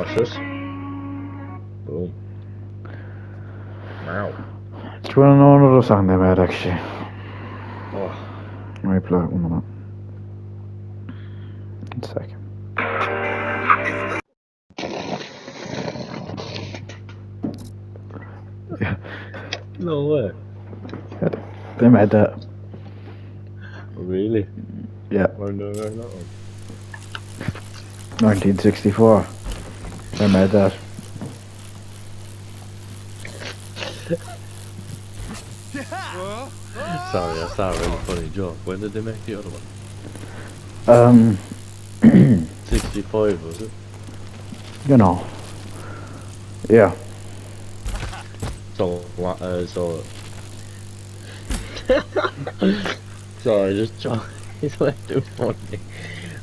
Watch this. Boom. Wow. Do you want to know another song they made actually? Oh, Let me play it one minute. One second. Yeah, no way. they made that. Really? Yeah, I know that 1964. They made that. Sorry, I saw a really funny joke. When did they make the other one? Um, 65, was it? you know. Yeah. So, uh, so. sorry, just joke. It's like too funny.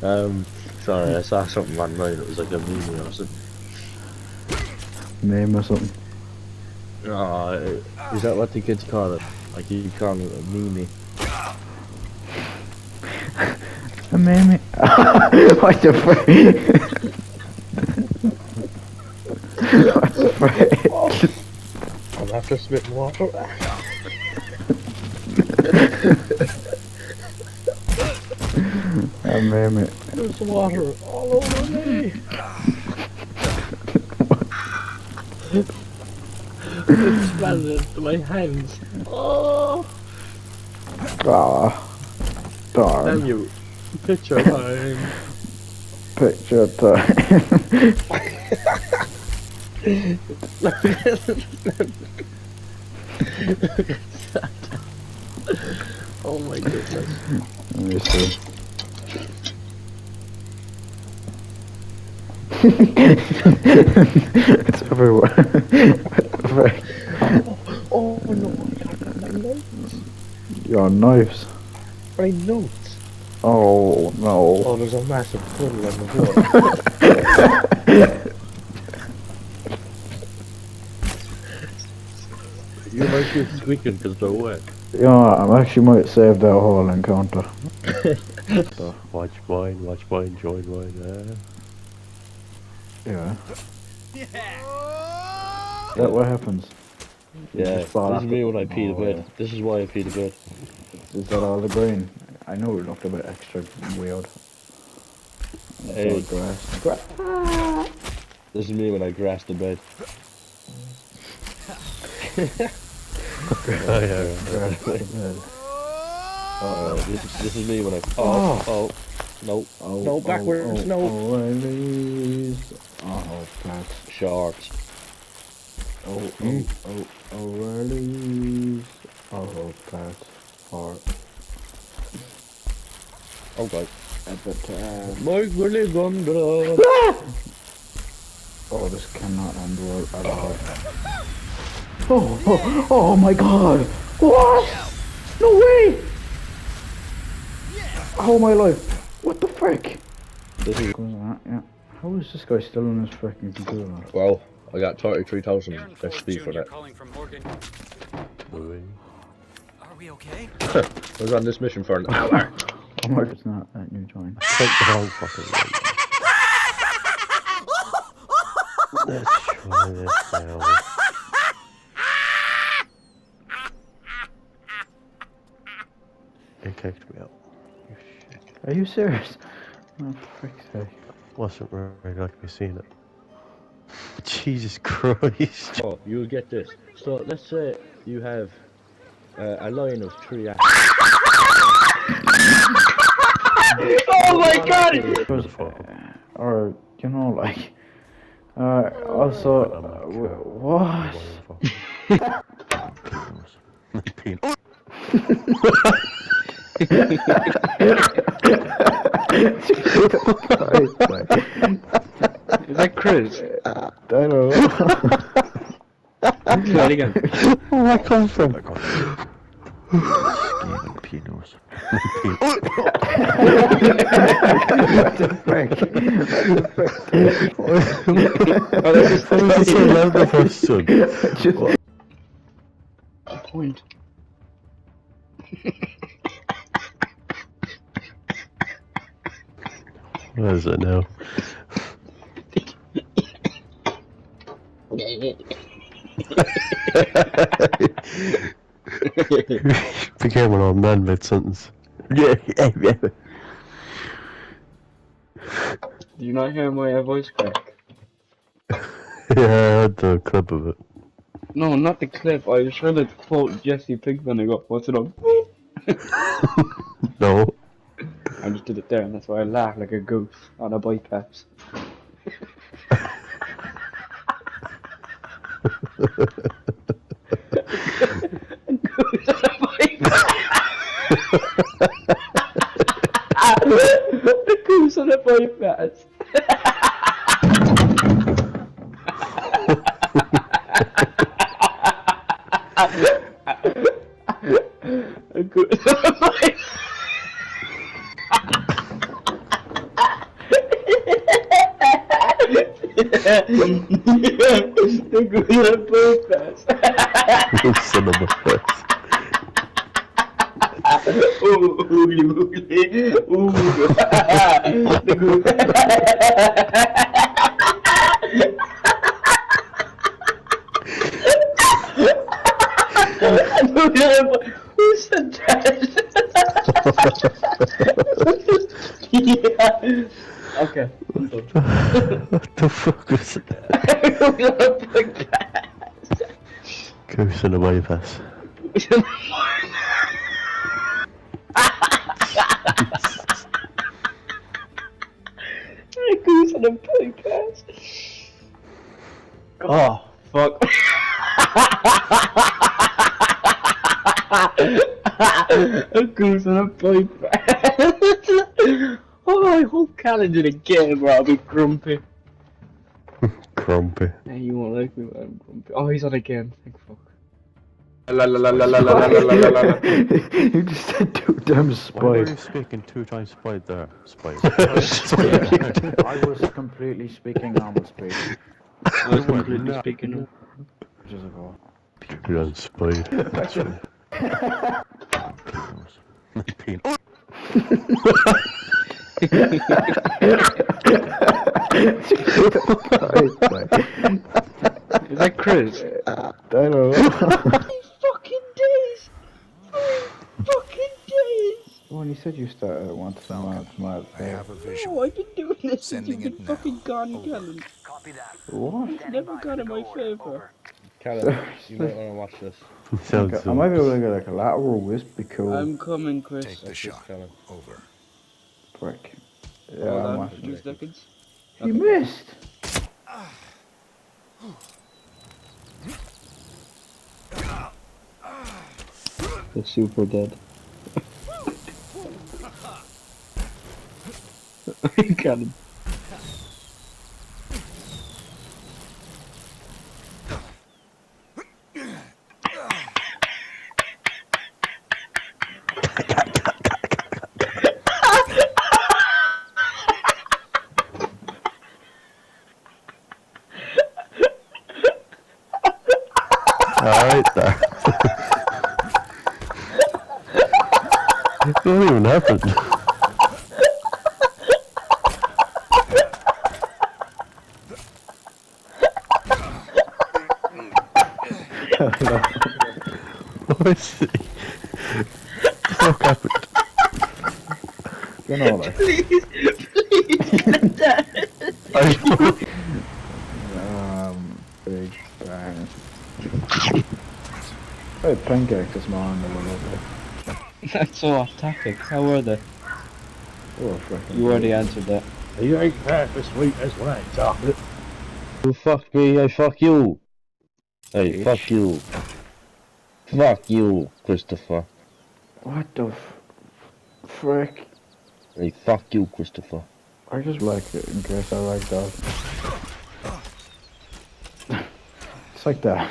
Um, sorry, I saw something online. It was like a meme or something. Name or something. Oh, is that what the kids call it? Like you call it a meme. A meme. what the fuck? what the fuck? I'm after spitting water. A meme. There's water all over me. Into my hands. Oh, Ah. damn Darn. you. Picture time. Picture time. oh my goodness. Let me see. It's everywhere. what the fuck? Oh no, my notes. Your knives. My notes. Oh no. Oh, there's a massive puddle on the floor. you might be squeaking because they're wet. Yeah, I'm actually might save that whole encounter. So, watch mine, watch mine, join mine. Eh? Uh. Yeah. That what happens? You Yeah, this is the- me when I pee the Oh, bed. yeah. This is why I pee the bed. Is that all the green? I know it looked a bit extra weird. It's Hey. all grass. This is me when I grass the bed. oh yeah. Grass the bed. Uh, this, is- this is me when I. Oh, oh, no, Oh, No, backwards, oh, no. Oh, O'Reilly's. Oh, plants. shorts. Oh, Hmm. oh, oh, O'Reilly's. Oh, plants. Heart. Oh god. Epitaph. Mike Willie Gundra. Oh, this cannot end well at all. Oh, oh, oh my god! What? No way! Oh my life! The frick? This is. Goes on, yeah. How is this guy still on his freaking computer? Well, I got 33,000 Aaron XP for that. calling from Morgan. Are we okay? I was on this mission for an hour. Oh my god, it's not that new join. Take the whole fucking Let's try this now. It kicked me out. Are you serious? Oh, frick's sake. Wasn't very like me seeing it. Jesus Christ. Oh, you'll get this. So let's say you have uh, a line of three actors. Oh my god! Or, you know, like. Uh, also, uh, wh- what? Is that Chris? I don't know. Try it again. Where did I come from? what the frick? Oh, that's that's so loud the first one. Just, Point. What is it now? Became an old man mid sentence. Yeah, yeah, yeah. Do you not hear my voice crack? Yeah, I heard the clip of it. No, not the clip. I was trying to quote Jesse Pinkman. I got what's it on? No. I just did it there, and that's why I laughed like a goose on a bypass. a goose on a bypass. a goose on a bypass. The goose on a bypass. Son of a bitch. Ooh, oogly the fuck was that? Goose in a bypass. goose on a podcast. Oh, fuck. a goose on a podcast. oh, I hope Callen did it again, bro. I'll be grumpy. Crumpy. Hey, you won't like me when I'm grumpy. Oh, he's on again. Thank fuck. you just said two times Why were you speaking two times spied there? Spied. I was completely speaking normal speed. I was completely speaking of. Ages ago. You're on spied. That's right. Peen- Is that Chris? I don't know. fucking days! fucking days! when you said you started once a month, my I have a oh, vision. Oh, I've been doing this since Sending you've it been now. fucking gone, Callen. What? Never got in my favour. Callum, you might want to watch this. Sounds I might be able to get like a lateral wisp, be cool. I'm coming, Chris. Take the shot. Over. Frick. Yeah, Hold I'm on two it. seconds. You missed! The super dead. Callen. Alright there. It don't even happen. what is it? What the fuck happened? You know, like, I um, big bang. I had pancakes this morning a little bit. That's so off topic. How were they? Oh, frickin' You already answered that. You ain't half as sweet as when I talk it. You fuck me, I fuck you. Hey, fuck you. Fuck you, Christopher. What the f- frick? Hey, fuck you, Christopher. I just like it in case I like that. it's like that.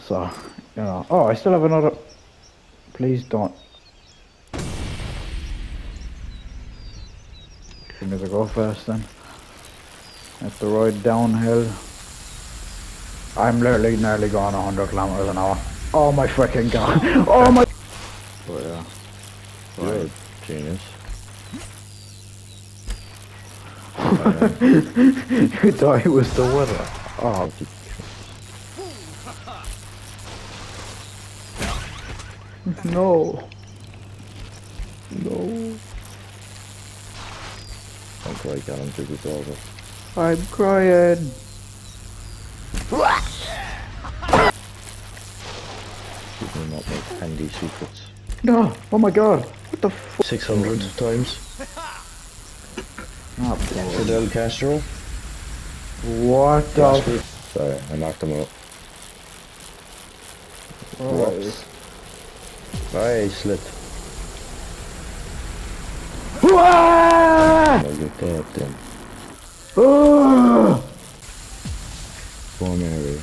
So, Oh, I still have another. Please don't. Give me the go first then. Have to ride downhill. I'm literally nearly going 100 kilometers an hour. Oh my freaking god. Oh my. But yeah. You're a genius. you thought it was the weather. Oh, No. No. Don't cry, Callum, because it's over. I'm crying. Keep me not make handy secrets. No. Oh my god. What the fuck? 600 times. Oh, Fidel Castro? what Last the week. Sorry, I knocked him out. Oh, fuck? I slipped. Ah! No, you're dead then. Ah! Poor Mary.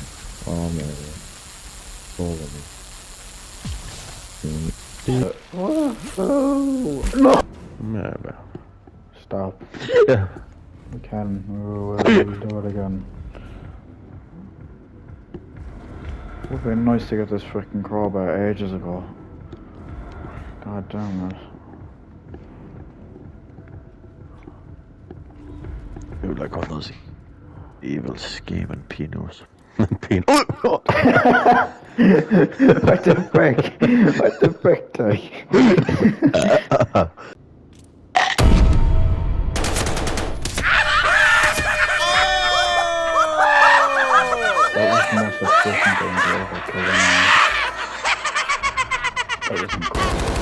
Oh, Mary. Poor woman. Mm. Oh, no. Maybe. Stop. Yeah. We can. We'll, we'll do it again. Would have been nice to get this freaking crowbar ages ago. God damn it. It was like on those evil scheming pinos. Pino. what the frick? What the frick, Ty? That was incredible.